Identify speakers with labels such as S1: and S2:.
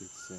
S1: і все.